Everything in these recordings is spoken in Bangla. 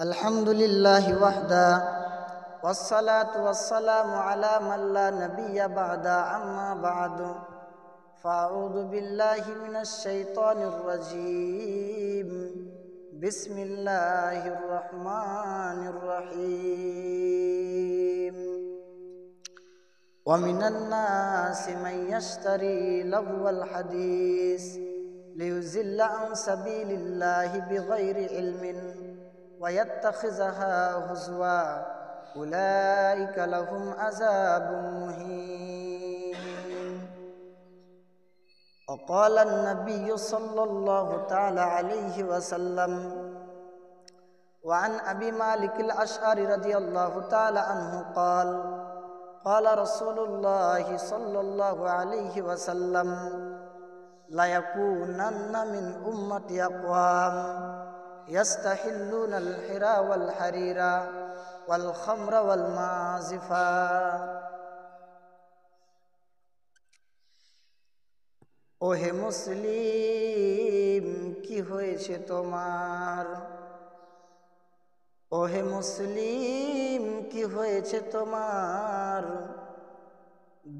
الحمد لله وحده والصلاة والسلام على من لا نبي بعد أما بعد فأعوذ بالله من الشيطان الرجيم. بسم الله الرحمن الرحيم. ومن الناس من يشتري لهو الحديث ليزل عن سبيل الله بغير علم. ويتخذها هزوا. أولئك لهم عذاب مهين. وقال النبي صلى الله تعالى عليه وسلم وعن أبي مالك الأشعري رضي الله تعالى عنه قال قال رسول الله صلى الله عليه وسلم ليكونن من أمتي أقوام. يستحلون الحرى والحرير والخمر والمعازفا ওহে মুসলিম কি হয়েছে তোমার ওহে মুসলিম কি হয়েছে তোমার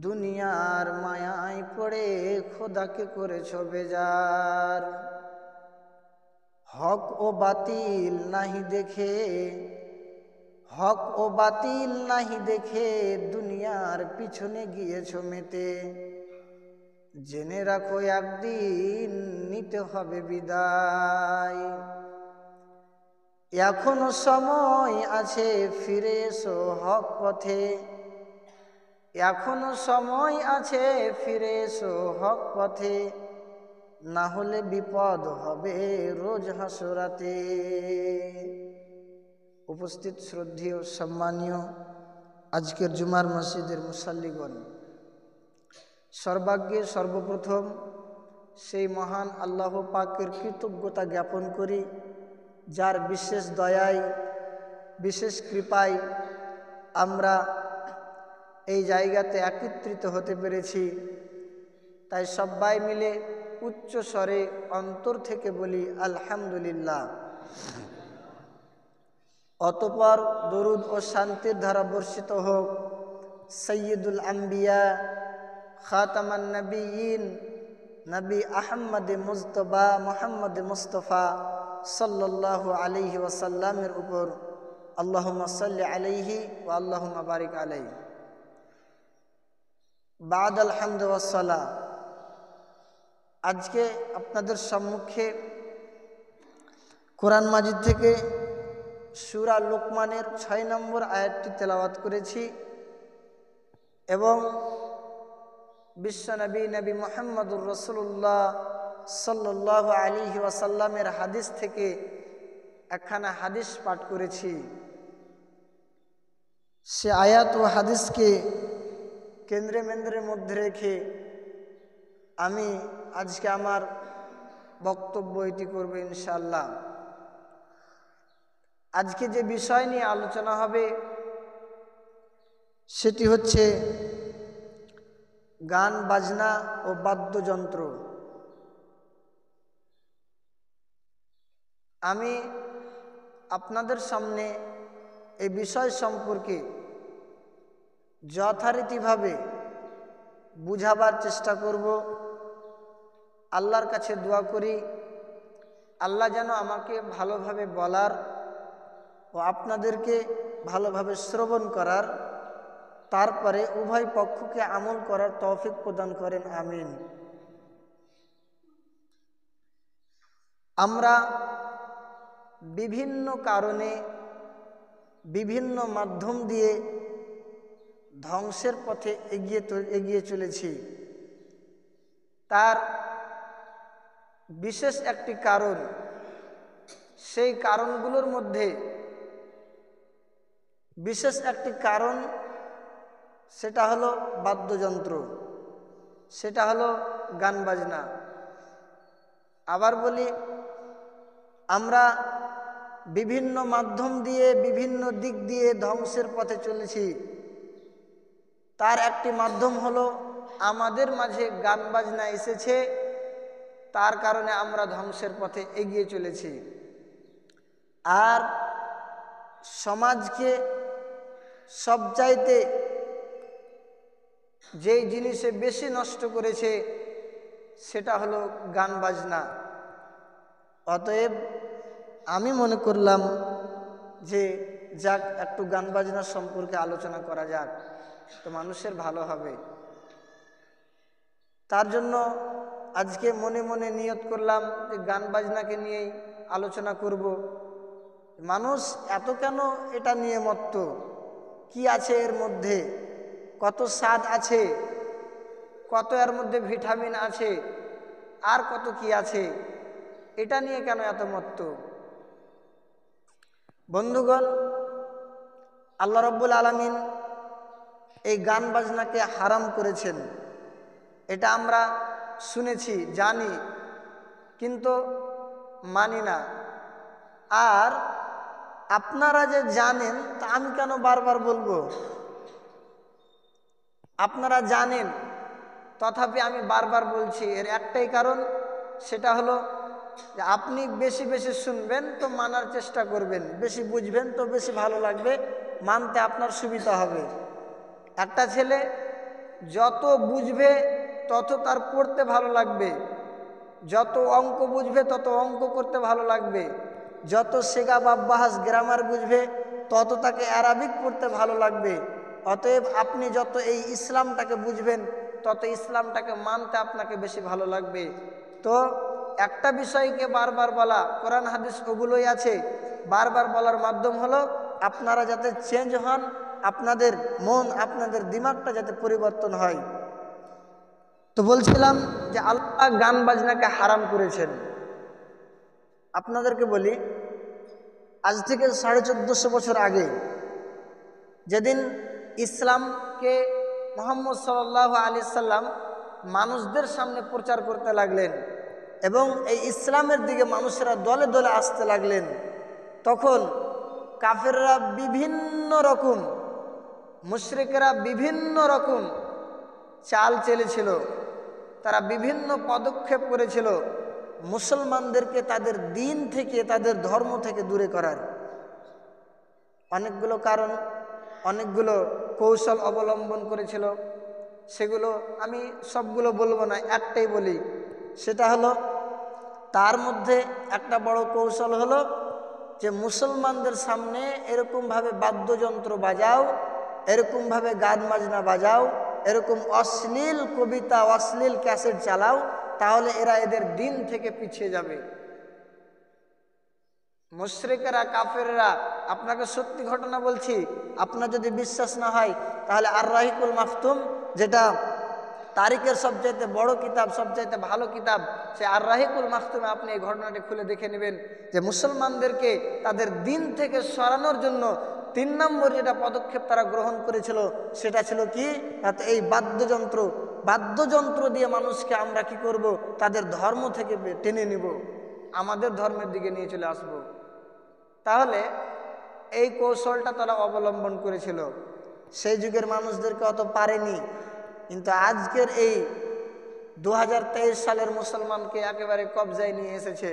দুনিয়ার মায়ায় পড়ে খোদাকে করেছ বেজার হক ও বাতিল নাহি দেখে, হক ও বাতিল নাহি দেখে দুনিয়ার পিছনে গিয়েছ মেতে। জেনে রাখো একদিন নিতে হবে বিদায়। এখনও সময় আছে, ফিরে এসো হক পথে। এখনও সময় আছে, ফিরে এসো হক পথে। না হলে বিপদ হবে রোজ হাসরাতে। উপস্থিত শ্রদ্ধেয়, সম্মানীয় আজকের জুমার মসজিদের মুসাল্লিগণ, সর্বাগ্যে সর্বপ্রথম সেই মহান আল্লাহ পাকের কৃতজ্ঞতা জ্ঞাপন করি, যার বিশেষ দয়ায়, বিশেষ কৃপায় আমরা এই জায়গাতে একত্রিত হতে পেরেছি। তাই সবাই মিলে উচ্চ স্বরে অন্তর থেকে বলি, আলহামদুলিল্লাহ। অতপর দরুদ ও শান্তির ধারা বর্ষিত হোক। সৈয়দুল আম্বিয়া, খাতামান নবীন নবী আহম্মদ মুস্তফা মোহাম্মদ মুস্তফা সাল্লাহ আলিহি ওয়াসাল্লামের উপর। আল্লাহ সাল্লি আলাইহি ও আল্লাহ বারিক আলাই বাদ আলহামদ ওয়াসাল্লা আজকে আপনাদের সম্মুখে কোরআন মাজিদ থেকে সুরা লোকমানের ছয় নম্বর আয়াতটি তেলাওয়াত করেছি এবং বিশ্বনবী নবী মোহাম্মদুর রসুল্লাহ সাল্লাহ আলী ওয়াসাল্লামের হাদিস থেকে একখানা হাদিস পাঠ করেছি। সে আয়াত ও হাদিসকে কেন্দ্রে মেন্দ্রের মধ্যে রেখে আমি আজকে আমার বক্তব্য এটি করব ইনশাল্লাহ আজকে যে বিষয় নিয়ে আলোচনা হবে, সেটি হচ্ছে গান, বাজনা ও বাদ্যযন্ত্র। আমি আপনাদের সামনে এই বিষয় সম্পর্কে যথারীতিভাবে বুঝাবার চেষ্টা করব। আল্লাহর কাছে দোয়া করি, আল্লাহ যেন আমাকে ভালোভাবে বলার ও আপনাদেরকে ভালোভাবে শ্রবণ করার, তারপরে উভয় পক্ষকে আমল করার তৌফিক প্রদান করেন, আমিন। আমরা বিভিন্ন কারণে, বিভিন্ন মাধ্যম দিয়ে ধ্বংসের পথে এগিয়ে এগিয়ে চলেছি। তার বিশেষ একটি কারণ, সেই কারণগুলোর মধ্যে বিশেষ একটি কারণ সেটা হলো বাদ্যযন্ত্র, সেটা হলো গান বাজনা। আবার বলি, আমরা বিভিন্ন মাধ্যম দিয়ে, বিভিন্ন দিক দিয়ে ধ্বংসের পথে চলেছি। তার একটি মাধ্যম হলো আমাদের মাঝে গান বাজনা এসেছে। তার কারণে আমরা ধ্বংসের পথে এগিয়ে চলেছি। আর সমাজকে সবচাইতে যেই জিনিসে বেশি নষ্ট করেছে, সেটা হলো গান বাজনা। অতএব আমি মনে করলাম যে যাক, একটু গান বাজনা সম্পর্কে আলোচনা করা যাক, তো মানুষের ভালো হবে। তার জন্য আজকে মনে মনে নিয়ত করলাম যে গান বাজনাকে নিয়েই আলোচনা করব। মানুষ এত কেন এটা নিয়ে মত্ত? কি আছে এর মধ্যে? কত স্বাদ আছে? কত এর মধ্যে ভিটামিন আছে? আর কত কি আছে? এটা নিয়ে কেন এত মত্ত? বন্ধুগণ, আল্লাহ রব্বুল আলমিন এই গান বাজনাকে হারাম করেছেন। এটা আমরা শুনেছি, জানি, কিন্তু মানি না। আর আপনারা যে জানেন, তা আমি কেন বারবার বলব? আপনারা জানেন, তথাপি আমি বারবার বলছি, এর একটাই কারণ, সেটা হলো যে আপনি বেশি বেশি শুনবেন তো মানার চেষ্টা করবেন। বেশি বুঝবেন তো বেশি ভালো লাগবে, মানতে আপনার সুবিধা হবে। একটা ছেলে যত বুঝবে তত তার পড়তে ভালো লাগবে। যত অঙ্ক বুঝবে, তত অঙ্ক করতে ভালো লাগবে। যত সেগা বাব্বাহাস গ্রামার বুঝবে, তত তাকে অ্যারাবিক পড়তে ভালো লাগবে। অতএব আপনি যত এই ইসলামটাকে বুঝবেন, তত ইসলামটাকে মানতে আপনাকে বেশি ভালো লাগবে। তো একটা বিষয়কে বারবার বলা, কোরআন, হাদিস ওগুলোই আছে। বারবার বলার মাধ্যম হলো, আপনারা যাতে চেঞ্জ হন, আপনাদের মন, আপনাদের দিমাগটা যাতে পরিবর্তন হয়। তো বলছিলাম যে আল্লাহ গান বাজনাকে হারাম করেছেন। আপনাদেরকে বলি, আজ থেকে সাড়ে চোদ্দোশো বছর আগে যেদিন ইসলামকে মোহাম্মদ সাল্লাহ আলি সাল্লাম মানুষদের সামনে প্রচার করতে লাগলেন এবং এই ইসলামের দিকে মানুষেরা দলে দলে আসতে লাগলেন, তখন কাফেররা বিভিন্ন রকম, মুশরিকেরা বিভিন্ন রকম চাল চেলেছিল। তারা বিভিন্ন পদক্ষেপ করেছিল মুসলমানদেরকে তাদের দিন থেকে, তাদের ধর্ম থেকে দূরে করার। অনেকগুলো কারণ, অনেকগুলো কৌশল অবলম্বন করেছিল। সেগুলো আমি সবগুলো বলব না, একটাই বলি। সেটা হলো, তার মধ্যে একটা বড় কৌশল হলো যে মুসলমানদের সামনে এরকমভাবে বাদ্যযন্ত্র বাজাও, এরকমভাবে গান বাজনা বাজাও এরকম অশ্লীল কবিতা, অশ্লীল ক্যাসেট চালাও, তাহলে এরা এদের দিন থেকে পিছিয়ে যাবে। মুশ্রিকেরা, কাফেররা, আপনাকে সত্যি ঘটনা বলছি, আপনার যদি বিশ্বাস না হয়, তাহলে আর রাহিকুল মাহতুম যেটা তারিখের সবচাইতে বড় কিতাব, সবচাইতে ভালো কিতাব, সে আর রাহিকুল মাহতুমে আপনি এই ঘটনাটি খুলে দেখে নেবেন যে মুসলমানদেরকে তাদের দিন থেকে সরানোর জন্য তিন নম্বর যেটা পদক্ষেপ তারা গ্রহণ করেছিল, সেটা ছিল কি? এই বাদ্যযন্ত্র বাদ্যযন্ত্র দিয়ে মানুষকে আমরা কি করব? তাদের ধর্ম থেকে টেনে নিব, আমাদের ধর্মের দিকে নিয়ে চলে আসব। তাহলে এই কৌশলটা তারা অবলম্বন করেছিল। সেই যুগের মানুষদেরকে অত পারেনি। কিন্তু আজকের এই দু হাজার তেইশ সালের মুসলমানকে একেবারে কবজায় নিয়ে এসেছে।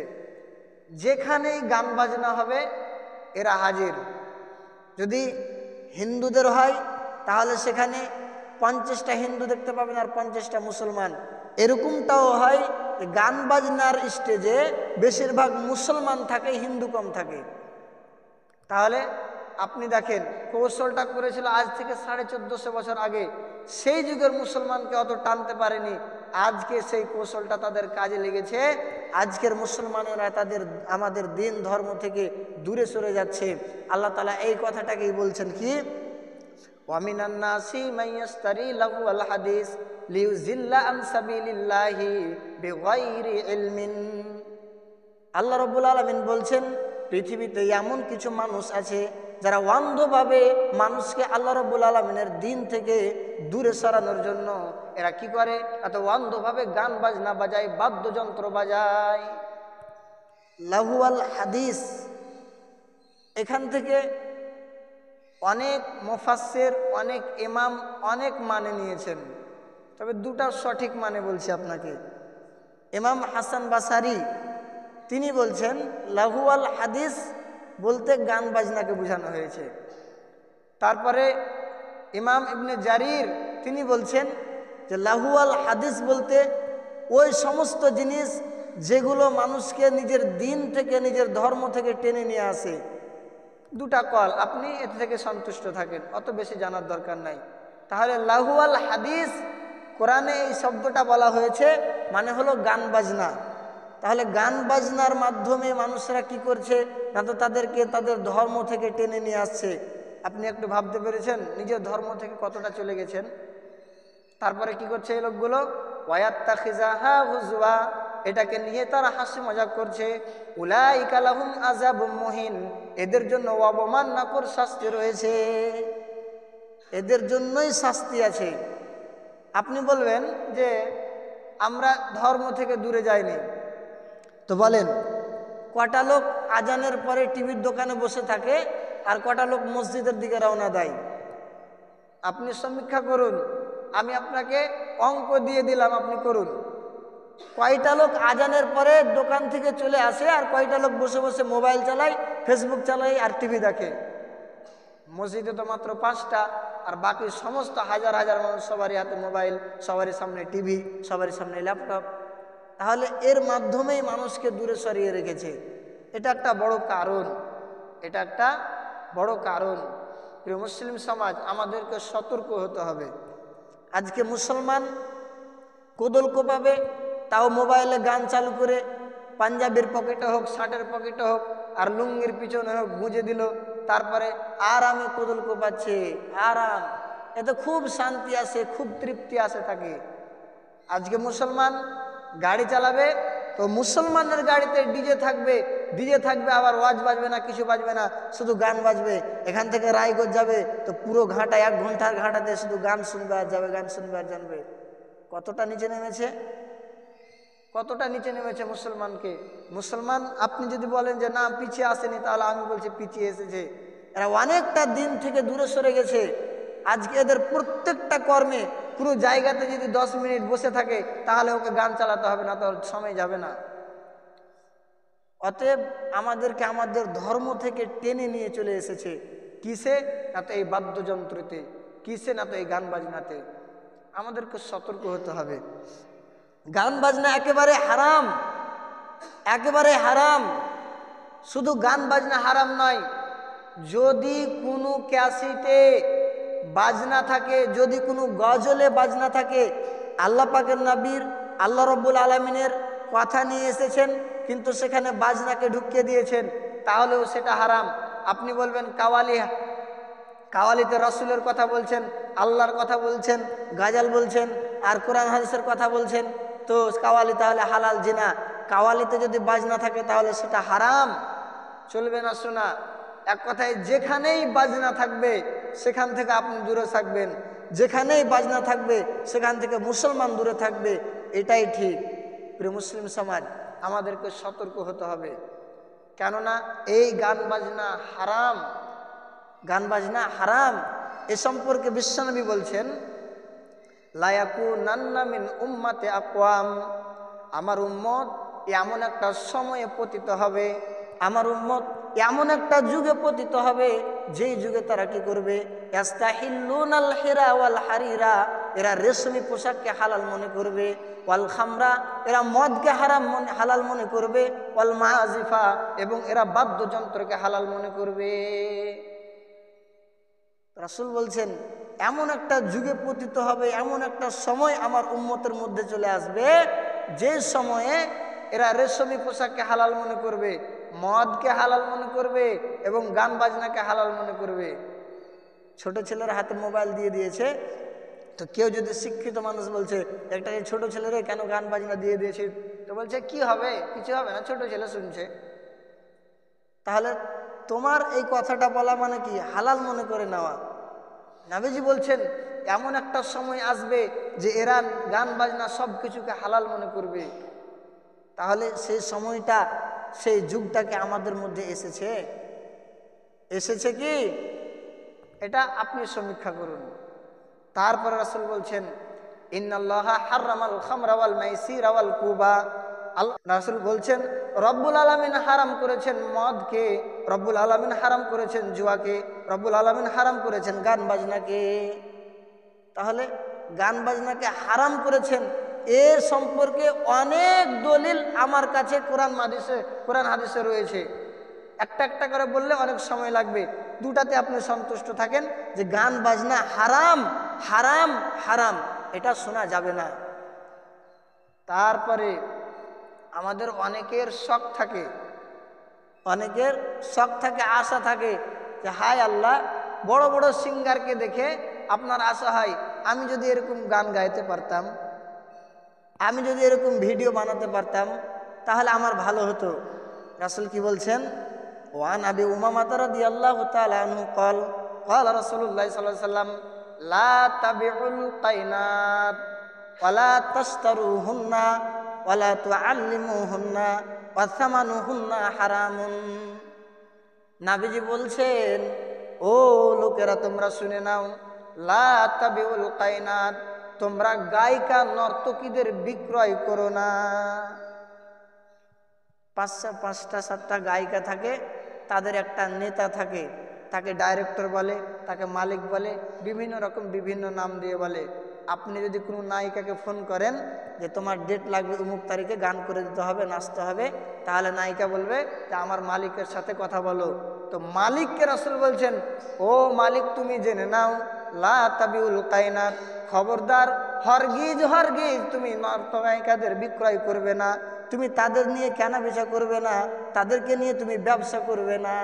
যেখানেই গান বাজনা হবে, এরা হাজির। যদি হিন্দুদের হয়, তাহলে সেখানে পঞ্চাশটা হিন্দু দেখতে পাবেন আর পঞ্চাশটা মুসলমান। এরকমটাও হয় গান বাজনার স্টেজে বেশিরভাগ মুসলমান থাকে, হিন্দু কম থাকে। তাহলে আপনি দেখেন, কৌশলটা করেছিল আজ থেকে সাড়ে চোদ্দশো বছর আগে। সেই যুগের মুসলমানকে অত টানতে পারেনি। আজকে সেই কৌশলটা তাদের কাজে লেগেছে। আজকের মুসলমানেরা তাদের, আমাদের দিন ধর্ম থেকে দূরে সরে যাচ্ছে। আল্লাহ তালা এই কথাটাকেই বলছেন কি? ওয়ামিনান্নাসি মাইয়াস্তারি লাহু আল্লাহ রব্বুল আলামিন বলছেন পৃথিবীতে এমন কিছু মানুষ আছে যারা অন্ধভাবে মানুষকে আল্লাহ রব্বুল আলমিনের দিন থেকে দূরে সরানোর জন্য এরা কি করে? এত অন্ধভাবে গান বাজনা বাজায়, বাদ্যযন্ত্র বাজায়। লাহুয়াল হাদিস। এখান থেকে অনেক মোফাসের অনেক ইমাম, অনেক মানে নিয়েছেন। তবে দুটা সঠিক মানে বলছি আপনাকে। ইমাম হাসান বাসারি তিনি বলছেন লাহুয়াল হাদিস বলতে গান বাজনাকে বোঝানো হয়েছে। তারপরে ইমাম ইবনে জারির তিনি বলছেন যে লাহুয়াল হাদিস বলতে ওই সমস্ত জিনিস যেগুলো মানুষকে নিজের দিন থেকে, নিজের ধর্ম থেকে টেনে নিয়ে আসে। দুটা কল, আপনি এতে থেকে সন্তুষ্ট থাকেন, অত বেশি জানার দরকার নাই। তাহলে লাহুয়াল হাদিস কোরআনে এই শব্দটা বলা হয়েছে মানে হলো গান বাজনা। তাহলে গান বাজনার মাধ্যমে মানুষরা কি করছে? না তো তাদেরকে তাদের ধর্ম থেকে টেনে নিয়ে আসছে। আপনি একটু ভাবতে পেরেছেন নিজের ধর্ম থেকে কতটা চলে গেছেন? তারপরে কি করছে এই লোকগুলো? ওয়াত্তা খিজাহা হুজুয়া এটাকে নিয়ে তারা হাসি মজাক করছে। উলাই কালাহুম আজাব মহিন, এদের জন্য অবমান নাকর শাস্তি রয়েছে। এদের জন্যই শাস্তি আছে। আপনি বলবেন যে আমরা ধর্ম থেকে দূরে যাইনি। তো বলেন। কটা লোক আজানের পরে টিভির দোকানে বসে থাকে আর কটা লোক মসজিদের দিকে রওনা দেয়। আপনি সমীক্ষা করুন। আমি আপনাকে অঙ্ক দিয়ে দিলাম আপনি করুন। কয়টা লোক আজানের পরে দোকান থেকে চলে আসে আর কয়টা লোক বসে বসে মোবাইল চালায় ফেসবুক চালায় আর টিভি দেখে? মসজিদে তো মাত্র পাঁচটা আর বাকি সমস্ত হাজার হাজার মানুষ সবারই হাতে মোবাইল সবারই সামনে টিভি সবারই সামনে ল্যাপটপ। তাহলে এর মাধ্যমেই মানুষকে দূরে সরিয়ে রেখেছে। এটা একটা বড় কারণ। এটা একটা বড় কারণ। প্রিয় মুসলিম সমাজ, আমাদেরকে সতর্ক হতে হবে। আজকে মুসলমান কোদল কোপাবে, তাও মোবাইলে গান চালু করে, পাঞ্জাবির পকেটে হোক, শার্টের পকেটে হোক, আর লুঙ্গির পিছনে হোক গুঁজে দিল, তারপরে আরামে কোদল কোপাচ্ছে। আরাম। এতে খুব শান্তি আসে, খুব তৃপ্তি আসে থাকে আজকে মুসলমান গাড়ি চালাবে, তো মুসলমানের গাড়িতে ডিজে থাকবে ডিজে থাকবে, আবার ওয়াজ বাজবে না, কিছু বাজবে না, শুধু গান বাজবে। এখান থেকে রায়গঞ্জ যাবে, তো পুরো ঘাটা এক ঘণ্টার ঘাটাতে শুধু গান শুনবে আর যাবে, গান শুনবে আর জানবে। কতটা নিচে নেমেছে? কতটা নিচে নেমেছে মুসলমানকে? মুসলমান, আপনি যদি বলেন যে, না, পিছিয়ে আসেনি, তাহলে আমি বলছি পিছিয়ে এসেছে। এরা অনেকটা দিন থেকে দূরে সরে গেছে। আজকে এদের প্রত্যেকটা কর্মে কোনো জায়গাতে যদি দশ মিনিট বসে থাকে, তাহলে ওকে গান চালাতে হবে না তাহলে সময় যাবে না। অতএব আমাদেরকে আমাদের ধর্ম থেকে টেনে নিয়ে চলে এসেছে। কিসে? না তো এই বাদ্যযন্ত্রতে। কিসে? না তো এই গান বাজনাতে। আমাদেরকে সতর্ক হতে হবে। গান বাজনা একেবারে হারাম। একেবারে হারাম। শুধু গান বাজনা হারাম নয়। যদি কোনো ক্যাসিটে বাজনা থাকে, যদি কোনো গজলে বাজনা থাকে, আল্লাহ পাকের নবীর, আল্লাহ রব্বুল আলমিনের কথা নিয়ে এসেছেন, কিন্তু সেখানে বাজনাকে ঢুকিয়ে দিয়েছেন, তাহলেও সেটা হারাম। আপনি বলবেন, কাওয়ালি, কাওয়ালিতে রসুলের কথা বলছেন, আল্লাহর কথা বলছেন, গাজাল বলছেন, আর কোরআন হাদিসের কথা বলছেন, তো কাওয়ালি তাহলে হালাল জিনা। কাওয়ালিতে যদি বাজনা থাকে, তাহলে সেটা হারাম। চলবে না শোনা। এক কথায়, যেখানেই বাজনা থাকবে সেখান থেকে আপনি দূরে থাকবেন। যেখানেই বাজনা থাকবে, সেখান থেকে মুসলমান দূরে থাকবে। এটাই ঠিক। প্রিয় মুসলিম সমাজ, আমাদেরকে সতর্ক হতে হবে। কেননা এই গান বাজনা হারাম। গান বাজনা হারাম। এ সম্পর্কে বিশ্বনবী বলছেন লায়াকু নান্নামিন উম্মাতে আকওয়াম। আমার উম্মত এমন একটা সময়ে পতিত হবে। আমার উম্মত এমন একটা যুগে পতিত হবে, যেই যুগে তারা কি করবে? এরা রেশমি পোশাককে হালাল মনে করবে ওয়াল খামরা এরা মদকে হারাম মনে, হালাল মনে করবে ওয়াল মাহাজিফা এবং এরা বাদ্যযন্ত্রকে হালাল মনে করবে। রাসুল বলছেন, এমন একটা যুগে পতিত হবে, এমন একটা সময় আমার উম্মতের মধ্যে চলে আসবে, যে সময়ে এরা রেশমি পোশাককে হালাল মনে করবে। মদকে হালাল মনে করবে এবং গান বাজনাকে হালাল মনে করবে। ছোট ছেলের হাতে মোবাইল দিয়ে দিয়েছে। তো কেউ যদি শিক্ষিত মানুষ বলছে, একটা ছোট ছেলেরে কেন গান বাজনা দিয়ে দিয়েছে? তো বলছে, কি হবে? কিছু হবে না, ছোট ছেলে শুনছে। তাহলে তোমার এই কথাটা বলা মানে কি? হালাল মনে করে নেওয়া। নাবিজি বলছেন, এমন একটা সময় আসবে যে এরা গান বাজনা সব কিছুকে হালাল মনে করবে। তাহলে সেই সময়টা, সেই যুগটাকে আমাদের মধ্যে এসেছে। এসেছে কি? এটা আপনি সমীক্ষা করুন। তারপরে রাসুল বলছেন রাসুল বলছেন, রব্বুল আলমিন হারাম করেছেন মদকে, রব্বুল আলমিন হারাম করেছেন জুয়াকে, রব্বুল আলমিন হারাম করেছেন গান বাজনাকে। তাহলে গান বাজনাকে হারাম করেছেন এর সম্পর্কে অনেক দলিল আমার কাছে কোরআন হাদিসে কোরআন হাদিসে রয়েছে। একটা একটা করে বললে অনেক সময় লাগবে। দুটাতে আপনি সন্তুষ্ট থাকেন যে গান, বাজনা হারাম হারাম হারাম, এটা শোনা যাবে না। তারপরে আমাদের অনেকের শখ থাকে। অনেকের শখ থাকে, আশা থাকে যে, হায় আল্লাহ, বড় বড় সিঙ্গারকে দেখে আপনার আশা হয় আমি যদি এরকম গান গাইতে পারতাম। আমি যদি এরকম ভিডিও বানাতে পারতাম, তাহলে আমার ভালো হতো। রাসুল কি বলছেন? ওয়ান আবি উমা মাতারা দি আল্লাহ কল কল রসুল্লাহ সাল্লাহ সাল্লাম লা হুন্না ওয়ালা হুন্না হুন্না নাবিজি বলছেন, ও লোকেরা, তোমরা শুনে নাও, লা তাবিউল তোমরা গায়িকা নর্তকীদের বিক্রয় করো না। পাঁচটা পাঁচটা, সাতটা গায়িকা থাকে, তাদের একটা নেতা থাকে, তাকে ডাইরেক্টর বলে, তাকে মালিক বলে, বিভিন্ন রকম বিভিন্ন নাম দিয়ে বলে। আপনি যদি কোনো নায়িকাকে ফোন করেন যে, তোমার ডেট লাগবে অমুক তারিখে, গান করে দিতে হবে, নাচতে হবে, তাহলে নায়িকা বলবে যে, আমার মালিকের সাথে কথা বলো। তো মালিককে রসুল বলছেন, ও মালিক, তুমি জেনে নাও। লা তাবিউল কায়নাত খবরদার, হরগিজ হরগিজ, তুমি নর্তগায়িকাদের বিক্রয় করবে না, তুমি তাদের নিয়ে কেনা বেচা করবে না, তাদেরকে নিয়ে তুমি ব্যবসা করবে না।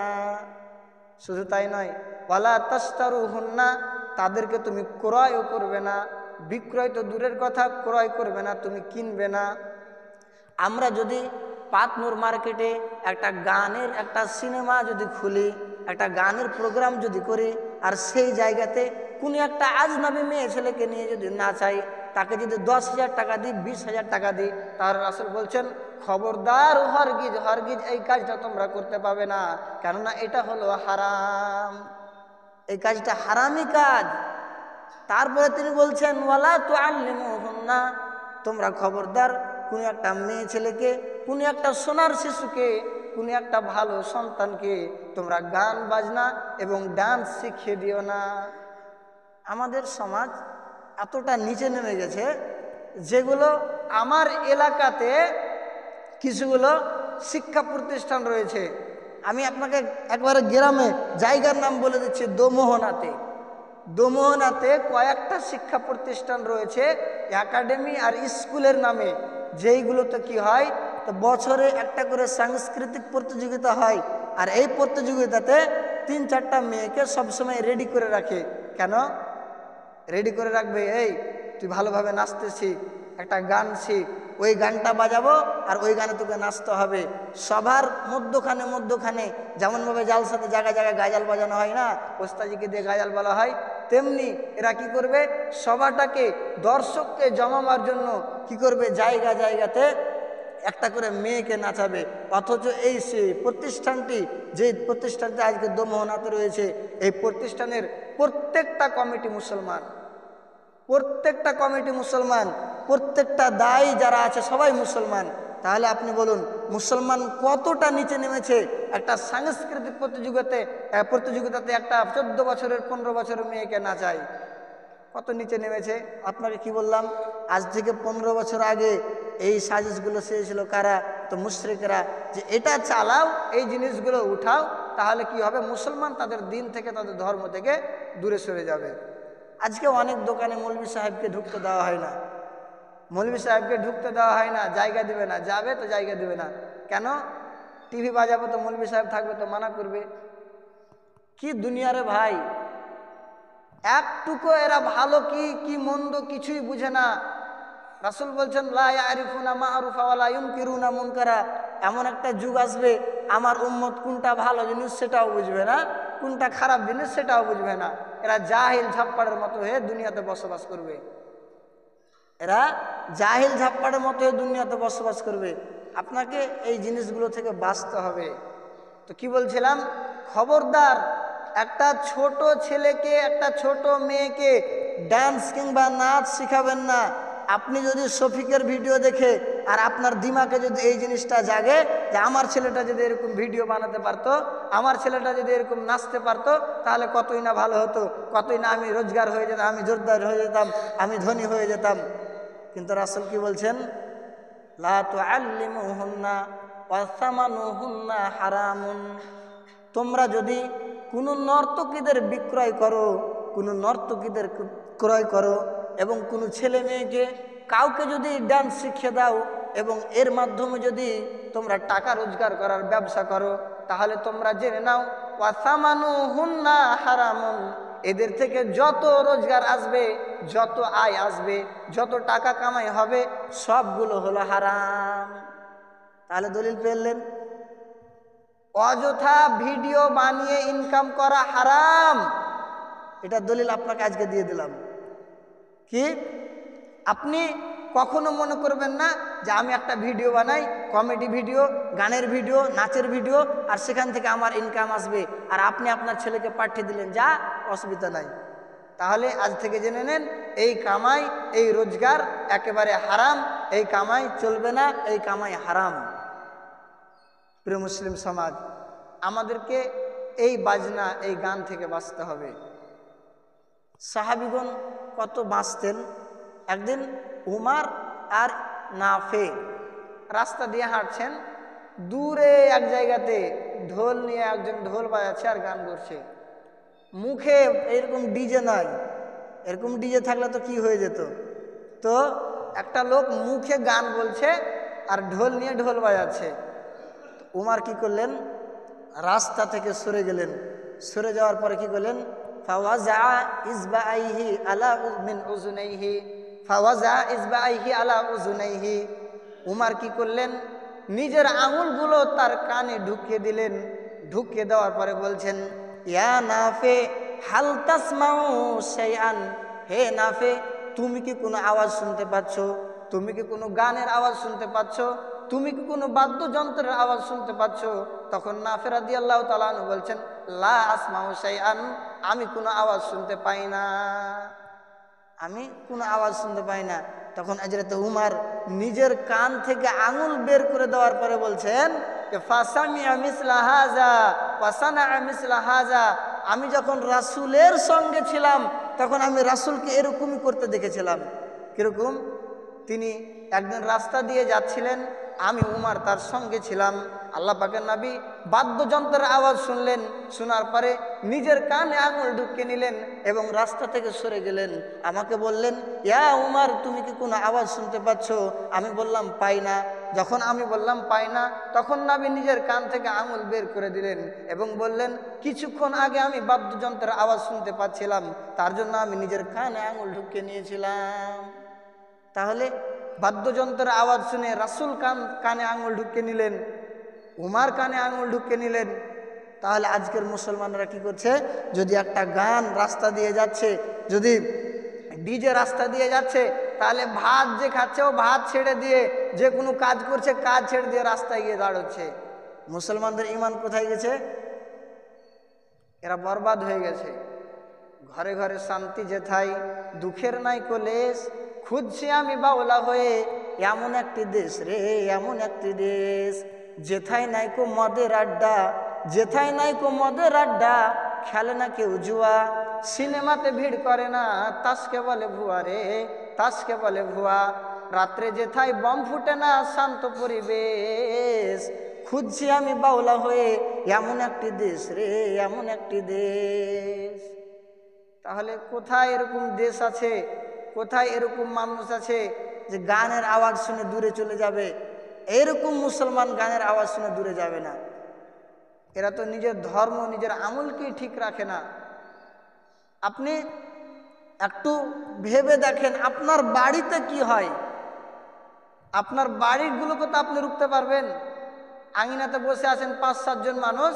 শুধু তাই নয়, ওয়ালা তাস্তারু হুন্না তাদেরকে তুমি ক্রয়ও করবে না, বিক্রয় তো দূরের কথা, ক্রয় করবে না, তুমি কিনবে না। আমরা যদি পাতনুর মার্কেটে একটা গানের একটা সিনেমা যদি খুলি, একটা গানের প্রোগ্রাম যদি করি, আর সেই জায়গাতে কোনো একটা আজনাবি মেয়ে ছেলেকে নিয়ে যদি না চাই, তাকে যদি দশ হাজার টাকা দিই, বিশ হাজার টাকা দিই, তার রাসুল বলছেন, খবরদার হরগিজ হরগিজ, এই কাজটা তোমরা করতে পাবে না। কেননা এটা হলো হারাম। এই কাজটা হারামি কাজ। তারপরে তিনি বলছেন, ওয়ালা তো না তোমরা খবরদার, কোনো একটা মেয়ে ছেলেকে, কোনো একটা সোনার শিশুকে, কোনো একটা ভালো সন্তানকে তোমরা গান বাজনা এবং ডান্স শিখিয়ে দিও না। আমাদের সমাজ এতটা নিচে নেমে গেছে যেগুলো আমার এলাকাতে কিছুগুলো শিক্ষা প্রতিষ্ঠান রয়েছে। আমি আপনাকে একবারে গ্রামে জায়গার নাম বলে দিচ্ছি দোমোহনাতে। দোমোহনাতে কয়েকটা শিক্ষা প্রতিষ্ঠান রয়েছে, একাডেমি আর স্কুলের নামে। যেইগুলোতে কি হয়, তো বছরে একটা করে সাংস্কৃতিক প্রতিযোগিতা হয় আর এই প্রতিযোগিতাতে তিন চারটা মেয়েকে সবসময় রেডি করে রাখে। কেন? রেডি করে রাখবে, এই, তুই ভালোভাবে নাচতে শিখ একটা গান শিখ, ওই গানটা বাজাবো আর ওই গানে তোকে নাচতে হবে। সবার মধ্যখানে মধ্যখানে যেমনভাবে জালসাতে জায়গায় জায়গায় গাজাল বাজানো হয় না, ওস্তাজিকে দিয়ে গাজাল বলা হয়, তেমনি এরা কি করবে? সবাটাকে দর্শককে জমাবার জন্য কি করবে? জায়গা জায়গাতে একটা করে মেয়েকে নাচাবে। অথচ এই প্রতিষ্ঠানটি, যে প্রতিষ্ঠানটি আজকে দোমোহনাতে রয়েছে, এই প্রতিষ্ঠানের প্রত্যেকটা কমিটি মুসলমান। প্রত্যেকটা কমিটি মুসলমান, প্রত্যেকটা দায়ী যারা আছে সবাই মুসলমান। তাহলে আপনি বলুন, মুসলমান কতটা নিচে নেমেছে? একটা সাংস্কৃতিক প্রতিযোগিতাতে প্রতিযোগিতাতে একটা চোদ্দ বছরের, পনেরো বছরের মেয়েকে নাচায়। কত নিচে নেমেছে? আপনাকে কি বললাম, আজ থেকে পনেরো বছর আগে এই সাজিশগুলো চেয়েছিল কারা? তো মুশ্রিকরা যে এটা চালাও, এই জিনিসগুলো উঠাও, তাহলে কি হবে? মুসলমান তাদের দিন থেকে তাদের ধর্ম থেকে দূরে সরে যাবে। আজকে অনেক দোকানে মৌলবী সাহেবকে ঢুকতে দেওয়া হয় না। মৌলবী সাহেবকে ঢুকতে দেওয়া হয় না, জায়গা দেবে না, যাবে তো জায়গা দেবে না। কেন? টিভি বাজাবো তো মৌলবী সাহেব থাকবে তো মানা করবে। কি দুনিয়ারে ভাই? একটুকু এরা ভালো কি কি মন্দ কিছুই বুঝে না। রাসুল বলছেন লারিফুনা মারুফাওয়ালা ইউনকিরুনা মুনকারা। এমন একটা যুগ আসবে, আমার উম্মত কোনটা ভালো জিনিস সেটাও বুঝবে না, কোনটা খারাপ জিনিস সেটাও বুঝবে না। এরা জাহিল ঝাপ্পাড়ের মতো হয়ে দুনিয়াতে বসবাস করবে। এরা জাহিল ঝাপ্পাড়ের মতো হয়ে দুনিয়াতে বসবাস করবে। আপনাকে এই জিনিসগুলো থেকে বাঁচতে হবে। তো কি বলছিলাম? খবরদার একটা ছোট ছেলেকে, একটা ছোট মেয়েকে ডান্স কিংবা নাচ শিখাবেন না। আপনি যদি শফিকের ভিডিও দেখে আর আপনার দিমাকে যদি এই জিনিসটা জাগে যে আমার ছেলেটা যদি এরকম ভিডিও বানাতে পারতো, আমার ছেলেটা যদি এরকম নাচতে পারতো, তাহলে কতই না ভালো হতো, কতই না আমি রোজগার হয়ে যেতাম, আমি জোরদার হয়ে যেতাম, আমি ধনী হয়ে যেতাম। কিন্তু রাসুল কি বলছেন? ওয়াসামানুহুন্না হারামুন। তোমরা যদি কোনো নর্তকীদের বিক্রয় করো, কোনো নর্তকীদের ক্রয় করো এবং কোনো ছেলে মেয়েকে কাউকে যদি ডান্স শিখিয়ে দাও এবং এর মাধ্যমে যদি তোমরা টাকা রোজগার করার ব্যবসা করো, তাহলে তোমরা জেনে নাও ওয়াসামানু হুন্না হারামুন। এদের থেকে যত রোজগার আসবে, যত আয় আসবে, যত টাকা কামাই হবে, সবগুলো হলো হারাম। তাহলে দলিল পেলেন অযথা ভিডিও বানিয়ে ইনকাম করা হারাম। এটা দলিল আপনাকে আজকে দিয়ে দিলাম। কি? আপনি কখনো মনে করবেন না যে আমি একটা ভিডিও বানাই, কমেডি ভিডিও, গানের ভিডিও, নাচের ভিডিও, আর সেখান থেকে আমার ইনকাম আসবে, আর আপনি আপনার ছেলেকে পাঠিয়ে দিলেন যা, অসুবিধা নাই। তাহলে আজ থেকে জেনে নেন, এই কামাই, এই রোজগার একেবারে হারাম, এই কামাই চলবে না, এই কামাই হারাম। প্রিয় মুসলিম সমাজ, আমাদেরকে এই বাজনা, এই গান থেকে বাঁচতে হবে। সাহাবিগণ কত বাঁচতেন? একদিন উমার আর নাফে রাস্তা দিয়ে হাঁটছেন, দূরে এক জায়গাতে ঢোল নিয়ে একজন ঢোল বাজাচ্ছে আর গান করছে। মুখে এরকম ডিজে নয় এরকম ডিজে থাকলে তো কি হয়ে যেত? তো একটা লোক মুখে গান বলছে আর ঢোল নিয়ে ঢোল বাজাচ্ছে। উমার কি করলেন? রাস্তা থেকে সরে গেলেন। সরে যাওয়ার পরে কি করলেন? ফাওয়াজা ইসবাইহি আলা মিন উজুনাইহি ফাওয়াজা ইসবাইহি আলা উজুনাইহি উমার কি করলেন? নিজের আঙুলগুলো তার কানে ঢুকিয়ে দিলেন। ঢুকিয়ে দেওয়ার পরে বলছেন, ইয়া নাফে, হাল শাইআন? হে নাফে, তুমি কি কোনো আওয়াজ শুনতে পাচ্ছ? তুমি কি কোনো গানের আওয়াজ শুনতে পাচ্ছ? তুমি কি কোনো বাদ্যযন্ত্রের আওয়াজ শুনতে পাচ্ছ? তখন নাফেরা দিয়ে আল্লাহ তালানু বলছেন, লা আসমাউ শাইআন, আমি কোনো আওয়াজ শুনতে পাই না। আমি কোনো আওয়াজ শুনতে পাই না। তখন আজরাত উমার নিজের কান থেকে আঙুল বের করে দেওয়ার পরে বলছেন আমি যখন রাসুলের সঙ্গে ছিলাম, তখন আমি রাসুলকে এরকমই করতে দেখেছিলাম। কীরকম? তিনি একদিন রাস্তা দিয়ে যাচ্ছিলেন আমি উমার তার সঙ্গে ছিলাম। আল্লাহ পাকের নাবি বাদ্যযন্ত্রের আওয়াজ শুনলেন, শোনার পরে নিজের কানে আঙুল ঢুকিয়ে নিলেন এবং রাস্তা থেকে সরে গেলেন। আমাকে বললেন, ইয়া উমার, তুমি কি কোনো আওয়াজ শুনতে পাচ্ছ? আমি বললাম, পাই না। যখন আমি বললাম, পাই না, তখন নাবি নিজের কান থেকে আঙুল বের করে দিলেন এবং বললেন, কিছুক্ষণ আগে আমি বাদ্যযন্ত্রের আওয়াজ শুনতে পাচ্ছিলাম, তার জন্য আমি নিজের কানে আঙুল ঢুকিয়ে নিয়েছিলাম। তাহলে বাদ্যযন্ত্রের আওয়াজ শুনে রাসুল কান কানে আঙুল ঢুকে নিলেন, উমার কানে আঙুল ঢুকে নিলেন। তাহলে আজকের মুসলমানরা কি করছে? যদি একটা গান রাস্তা দিয়ে যাচ্ছে, যদি ডিজে রাস্তা দিয়ে যাচ্ছে, তাহলে ভাত যে খাচ্ছে, ও ভাত ছেড়ে দিয়ে যে কোনো কাজ করছে, কাজ ছেড়ে দিয়ে রাস্তায় গিয়ে দাঁড়াচ্ছে। মুসলমানদের ইমান কোথায় গেছে? এরা বরবাদ হয়ে গেছে। ঘরে ঘরে শান্তি যেথাই দুঃখের নাই কলেশ খুঁজছি আমি বাউলা হয়ে, এমন একটি দেশ রে, এমন একটি দেশ। যেথায় নাই কো মদের আড্ডা, যেথায় নাই কো মদের আড্ডা, খেলে না কেউ জুয়া। সিনেমাতে ভিড় করে না, তাসকে বলে ভুয়া রে, তাসকে বলে ভুয়া। রাত্রে যেথায় বম ফুটে না, শান্ত পরিবেশ। খুঁজছি আমি বাউলা হয়ে, এমন একটি দেশ রে, এমন একটি দেশ। তাহলে কোথায় এরকম দেশ আছে? কোথায় এরকম মানুষ আছে যে গানের আওয়াজ শুনে দূরে চলে যাবে? এরকম মুসলমান গানের আওয়াজ শুনে দূরে যাবে না। এরা তো নিজের ধর্ম, নিজের আমলকেই ঠিক রাখে না। আপনি একটু ভেবে দেখেন, আপনার বাড়িতে কি হয়? আপনার বাড়িগুলোকে তো আপনি রুখতে পারবেন। আঙিনাতে বসে আছেন পাঁচ সাতজন মানুষ।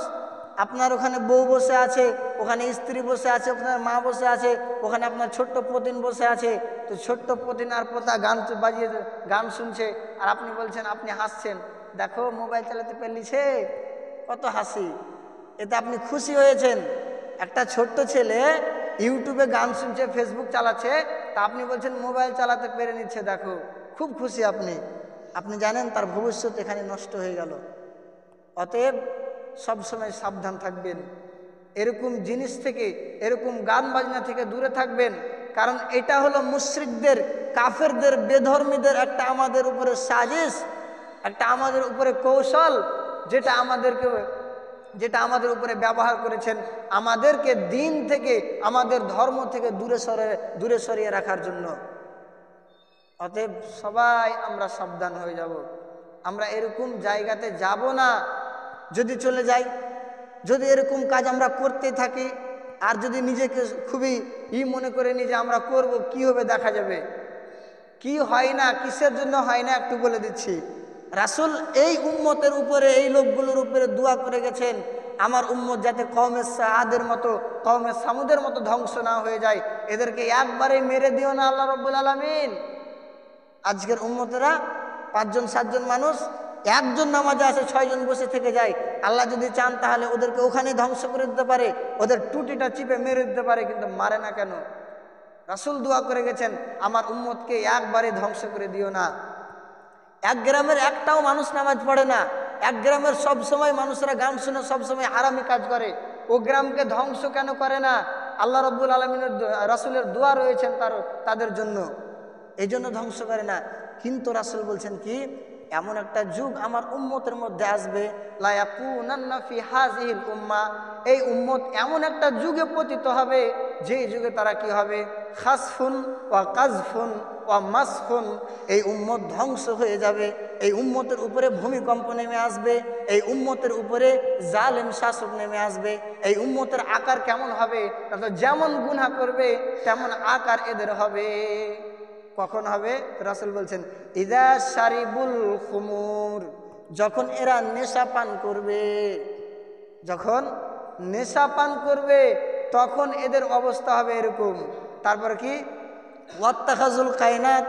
আপনার ওখানে বউ বসে আছে, ওখানে স্ত্রী বসে আছে, ওখানে মা বসে আছে, ওখানে আপনার ছোট্ট পতিন বসে আছে। তো ছোট্ট পতিন আর পোতা গান বাজিয়ে গান শুনছে, আর আপনি বলছেন, আপনি হাসছেন। দেখো, মোবাইল চালাতে পেলিছে কত হাসি। এতে আপনি খুশি হয়েছেন। একটা ছোট্ট ছেলে ইউটিউবে গান শুনছে, ফেসবুক চালাচ্ছে, তা আপনি বলছেন, মোবাইল চালাতে পেরে নিচ্ছে, দেখো। খুব খুশি আপনি। আপনি জানেন, তার ভবিষ্যৎ এখানে নষ্ট হয়ে গেল। অতএব সবসময় সাবধান থাকবেন। এরকম জিনিস থেকে, এরকম গান বাজনা থেকে দূরে থাকবেন। কারণ এটা হলো মুশ্রিকদের, কাফেরদের, বেধর্মীদের একটা আমাদের উপরে সাজিশ, একটা আমাদের উপরে কৌশল, যেটা আমাদেরকে, যেটা আমাদের উপরে ব্যবহার করেছেন। আমাদেরকে দিন থেকে, আমাদের ধর্ম থেকে দূরে সরে, দূরে সরিয়ে রাখার জন্য। অতএব সবাই আমরা সাবধান হয়ে যাব। আমরা এরকম জায়গাতে যাব না। যদি চলে যাই, যদি এরকম কাজ আমরা করতে থাকি, আর যদি নিজেকে খুবই ই মনে করে নিয়ে যে আমরা করব, কি হবে দেখা যাবে? কি হয় না, কিসের জন্য হয় না একটু বলে দিচ্ছি। রাসুল এই উম্মতের উপরে, এই লোকগুলোর উপরে দোয়া করে গেছেন, আমার উম্মত যাতে কমের আদের মতো কমের সামুদের মতো ধ্বংস না হয়ে যায়, এদেরকে একবারে মেরে দিও না আল্লাহ রব্বুল আলমিন। আজকের উম্মতেরা পাঁচজন, সাতজন মানুষ একজন নামাজে আসে ছয়জন বসে থেকে যায়। আল্লাহ যদি চান তাহলে ওদেরকে ওখানে ধ্বংস করে দিতে পারে। ওদের টুটিটা চিপে মেরে দিতে পারে, কিন্তু মারে না কেন? রাসুল দোয়া করে গেছেন, আমার উম্মতকে একবারে ধ্বংস করে দিও না। এক গ্রামের একটাও মানুষ নামাজ পড়ে না। এক গ্রামের সব সময় মানুষরা গান শুনে, সব সময় হারামি কাজ করে। ও গ্রামকে ধ্বংস কেন করে না? আল্লাহ রব্বুল আলমিনের রাসুলের দোয়া রয়েছেন তার, তাদের জন্য। এই জন্য ধ্বংস করে না। কিন্তু রাসুল বলছেন কি? এমন একটা যুগ আমার উম্মতের মধ্যে আসবে। উম্মা। এই উম্মত এমন একটা যুগে পতিত হবে, যেই যুগে তারা কি হবে? খাসফুন ওয়া কাজফুন ওয়া মাসফুন। এই উম্মত ধ্বংস হয়ে যাবে। এই উম্মতের উপরে ভূমিকম্প নেমে আসবে। এই উম্মতের উপরে জালেম শাসক নেমে আসবে। এই উম্মতের আকার কেমন হবে? যেমন গুনা করবে, তেমন আকার এদের হবে। কখন হবে? রাসুল বলছেন, ইদা সারিবুল খুমুর। যখন এরা নেশা পান করবে, যখন নেশা পান করবে, তখন এদের অবস্থা হবে এরকম। তারপর কি? ওয়াত্তাখাজুল কায়নাত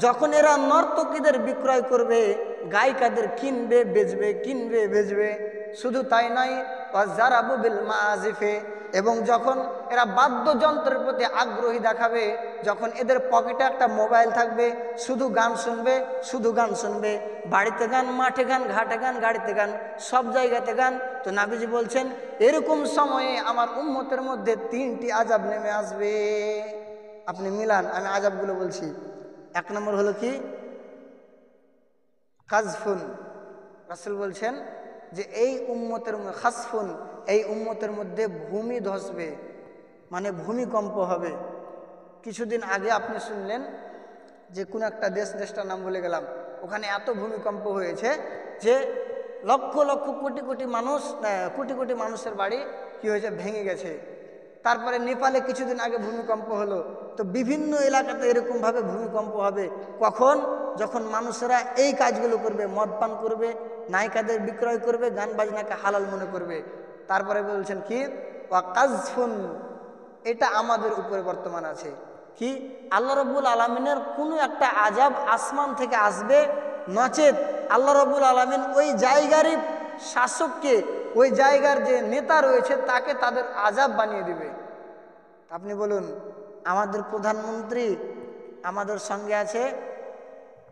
যখন এরা নর্তকীদের বিক্রয় করবে, গায়িকাদের কিনবে, বেচবে কিনবে, বেচবে। শুধু তাই নয় ওয়াজারাবু বিল আজিফে এবং যখন এরা বাদ্যযন্ত্রের প্রতি আগ্রহী দেখাবে, যখন এদের পকেটে একটা মোবাইল থাকবে, শুধু গান শুনবে, শুধু গান শুনবে, বাড়িতে গান, মাঠে গান, ঘাটে গান, গাড়িতে গান, সব জায়গাতে গান, তো নাবিজি বলছেন, এরকম সময়ে আমার উন্মতের মধ্যে তিনটি আজাব নেমে আসবে। আপনি মিলান, আমি আজাবগুলো বলছি। এক নম্বর হলো কি? কাজফুন রাসুল বলছেন যে এই উম্মতের খাসফুন, এই উম্মতের মধ্যে ভূমি ধসবে মানে ভূমিকম্প হবে। কিছুদিন আগে আপনি শুনলেন যে কোন একটা দেশ, দেশটার নাম বলে গেলাম, ওখানে এত ভূমিকম্প হয়েছে যে লক্ষ লক্ষ কোটি কোটি মানুষ কোটি কোটি মানুষের বাড়ি কি হয়েছে? ভেঙে গেছে। তারপরে নেপালে কিছুদিন আগে ভূমিকম্প হলো। তো বিভিন্ন এলাকাতে এরকমভাবে ভূমিকম্প হবে। কখন? যখন মানুষেরা এই কাজগুলো করবে, মদ পান করবে নায়িকাদের বিক্রয় করবে, গান বাজনাকে হালাল মনে করবে। তারপরে বলছেন কি? ওয়াকাজফুন এটা আমাদের উপরে বর্তমান আছে। কি? আল্লাহ রব্বুল আলমিনের কোনো একটা আজাব আসমান থেকে আসবে নচেত আল্লাহ রব্বুল আলমিন ওই জায়গারই শাসককে, ওই জায়গার যে নেতা রয়েছে তাকে তাদের আজাব বানিয়ে দিবে। আপনি বলুন, আমাদের প্রধানমন্ত্রী আমাদের সঙ্গে আছে?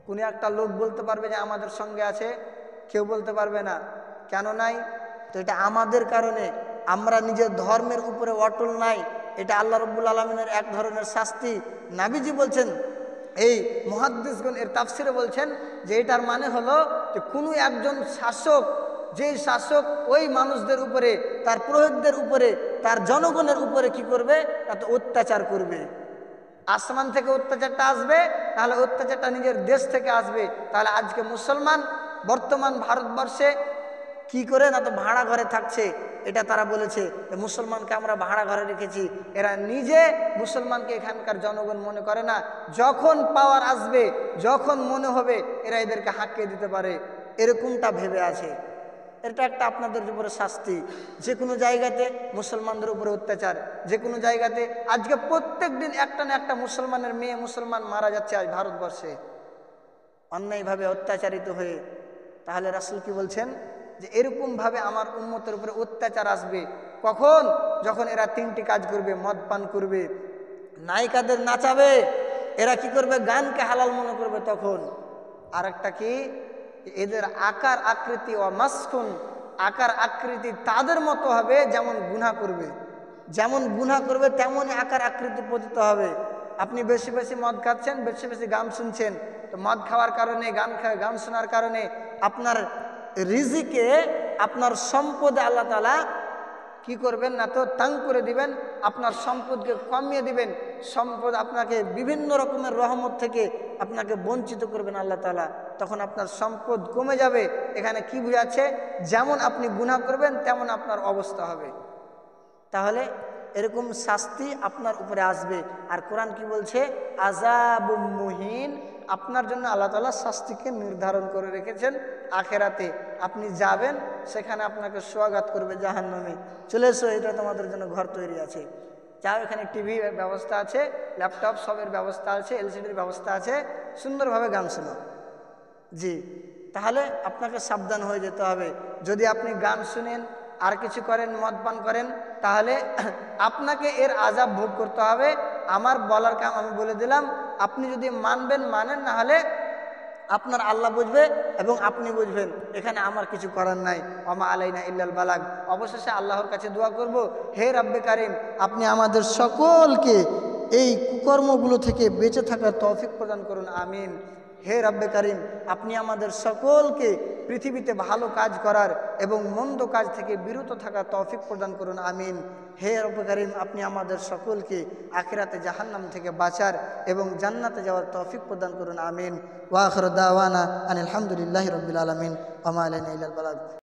কোনো একটা লোক বলতে পারবে যে আমাদের সঙ্গে আছে? কেউ বলতে পারবে না। কেন নাই? তো এটা আমাদের কারণে আমরা নিজের ধর্মের উপরে অটল নাই। এটা আল্লাহ রব্বুল আলমিনের এক ধরনের শাস্তি। নাবিজি বলছেন, এই মহাদ্দিসগণ এর তাফসিরে বলছেন যে এটার মানে হলো যে কোনো একজন শাসক যেই শাসক ওই মানুষদের উপরে, তার প্রহিতদের উপরে, তার জনগণের উপরে কি করবে? তাতে অত্যাচার করবে। আসমান থেকে অত্যাচারটা আসবে, তাহলে অত্যাচারটা নিজের দেশ থেকে আসবে। তাহলে আজকে মুসলমান বর্তমান ভারতবর্ষে কি করে না তো ভাড়া ঘরে থাকছে? এটা তারা বলেছে মুসলমানকে আমরা ভাড়া ঘরে রেখেছি। এরা নিজে মুসলমানকে এখানকার জনগণ মনে করে না। যখন পাওয়ার আসবে, যখন মনে হবে, এরা এদেরকে হাঁকিয়ে দিতে পারে। এরকমটা ভেবে আছে। এটা একটা আপনাদের উপরে শাস্তি। যে কোনো জায়গাতে মুসলমানদের উপরে অত্যাচার। যে কোনো জায়গাতে আজকে প্রত্যেক দিন একটা না একটা মুসলমানের মেয়ে মুসলমান মারা যাচ্ছে আজ ভারতবর্ষে। অন্যায়ভাবে অত্যাচারিত হয়ে তাহলে রাসুল কি বলছেন? যে এরকমভাবে আমার উন্মতের উপরে অত্যাচার আসবে। কখন? যখন এরা তিনটি কাজ করবে, মদ পান করবে, নায়িকাদের নাচাবে, এরা কি করবে? গানকে হালাল মনে করবে তখন। আর একটা কি? এদের আকার, আকৃতি ও মাসকুন আকার, আকৃতি তাদের মতো হবে যেমন গুনা করবে। যেমন গুনা করবে, তেমনই আকার, আকৃতি পতিত হবে। আপনি বেশি বেশি মদ খাচ্ছেন, বেশি বেশি গান শুনছেন, তো মদ খাওয়ার কারণে, গান গান শোনার কারণে আপনার রিজিকে, আপনার সম্পদে আল্লাহ তালা কি করবেন না তো, তাং করে দিবেন, আপনার সম্পদকে কমিয়ে দিবেন, সম্পদ আপনাকে বিভিন্ন রকমের রহমত থেকে আপনাকে বঞ্চিত করবেন আল্লাহ তালা তখন আপনার সম্পদ কমে যাবে। এখানে কি বুঝাচ্ছে? যেমন আপনি গুনাহ করবেন, তেমন আপনার অবস্থা হবে। তাহলে এরকম শাস্তি আপনার উপরে আসবে। আর কোরআন কি বলছে? আজাব মুহিন, আপনার জন্য আল্লাহ তালা শাস্তিকে নির্ধারণ করে রেখেছেন আখেরাতে। আপনি যাবেন, সেখানে আপনাকে স্বাগত করবে জাহান্নামে। চলে এসো, এটা তোমাদের জন্য ঘর তৈরি আছে। যাও, এখানে টিভি ব্যবস্থা আছে, ল্যাপটপ সবের ব্যবস্থা আছে এলসিডির ব্যবস্থা আছে। সুন্দরভাবে গান শোনো জি, তাহলে আপনাকে সাবধান হয়ে যেতে হবে। যদি আপনি গান শুনেন আর কিছু করেন, মদ পান করেন, তাহলে আপনাকে এর আজাব ভোগ করতে হবে। আমার বলার কাম আমি বলে দিলাম, আপনি যদি মানবেন, মানেন, না হলে আপনার আল্লাহ বুঝবে এবং আপনি বুঝবেন, এখানে আমার কিছু করার নাই। অমা আলাইনা ইল্লাল বালাগ। অবশেষে আল্লাহর কাছে দোয়া করব, হে রাব্বে কারিম, আপনি আমাদের সকলকে এই কুকর্মগুলো থেকে বেঁচে থাকার তৌফিক প্রদান করুন, আমিন। হে রাব্বে কারিম, আপনি আমাদের সকলকে পৃথিবীতে ভালো কাজ করার এবং মন্দ কাজ থেকে বিরত থাকার তৌফিক প্রদান করুন, আমিন। হে রব্বে কারিম, আপনি আমাদের সকলকে আখেরাতে জাহান্নাম থেকে বাঁচার এবং জান্নাতে যাওয়ার তৌফিক প্রদান করুন, আমিন। ওয়াখর দাওয়ানা আনিল হামদুলিল্লাহ রবিল আলমিন। আমাল